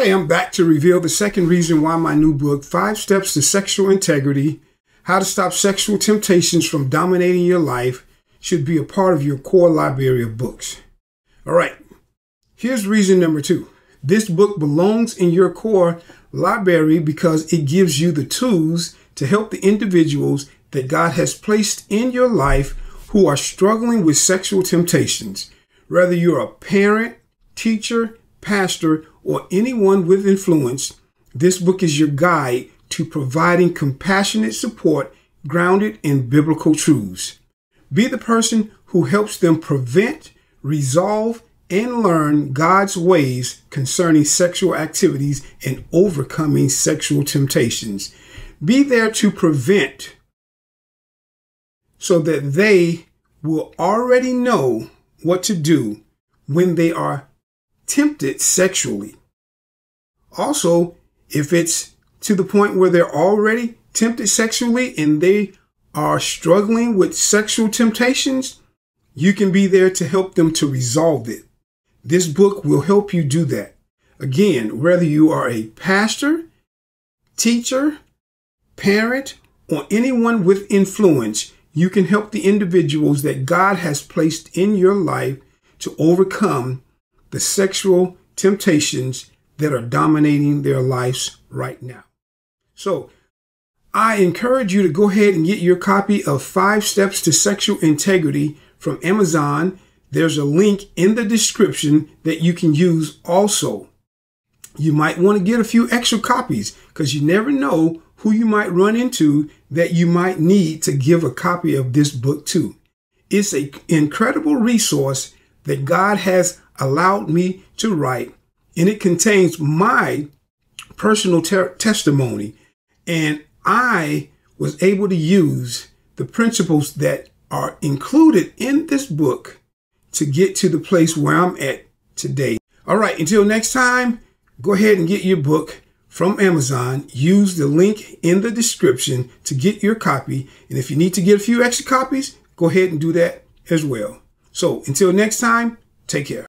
Hey, I'm back to reveal the second reason why my new book, Five Steps to Sexual Integrity How to Stop Sexual Temptations from Dominating Your Life, should be a part of your core library of books. All right, here's reason number two. This book belongs in your core library because it gives you the tools to help the individuals that God has placed in your life who are struggling with sexual temptations. Whether you're a parent, teacher, pastor, or anyone with influence, this book is your guide to providing compassionate support grounded in biblical truths. Be the person who helps them prevent, resolve, and learn God's ways concerning sexual activities and overcoming sexual temptations. Be there to prevent so that they will already know what to do when they are tempted sexually. Also, if it's to the point where they're already tempted sexually and they are struggling with sexual temptations, you can be there to help them to resolve it. This book will help you do that. Again, whether you are a pastor, teacher, parent, or anyone with influence, you can help the individuals that God has placed in your life to overcome the sexual temptations that are dominating their lives right now. So I encourage you to go ahead and get your copy of Five Steps to Sexual Integrity from Amazon. There's a link in the description that you can use also. You might want to get a few extra copies because you never know who you might run into that you might need to give a copy of this book to. It's an incredible resource that God has allowed me to write, and it contains my personal ter- testimony. And I was able to use the principles that are included in this book to get to the place where I'm at today. All right, until next time, go ahead and get your book from Amazon. Use the link in the description to get your copy. And if you need to get a few extra copies, go ahead and do that as well. So until next time, take care.